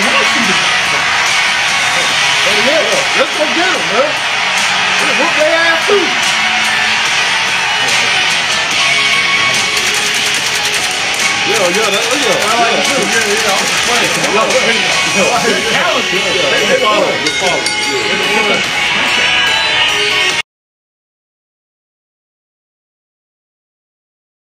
know what she did. But yeah, let's go get them, man. Let's whoop their ass too. Yo, yo, that, yo, I like yeah. yeah, yeah, I'm playing. Yo, yo, yo, yo, yo, yo, yo, yo,